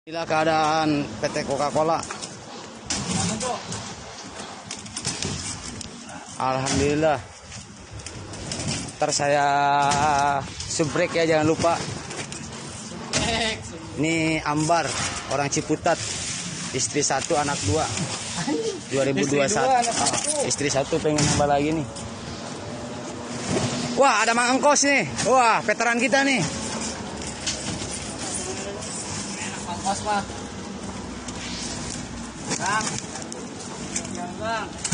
Inilah keadaan PT Coca-Cola. Alhamdulillah. Ntar saya subrek ya jangan lupa. Ini Ambar, orang Ciputat. Istri satu, anak dua. 2021. Ah, istri satu pengen nambah lagi nih. Wah, ada Mang Engkos nih. Wah, veteran kita nih. Pangkos mah. Bang. Bang.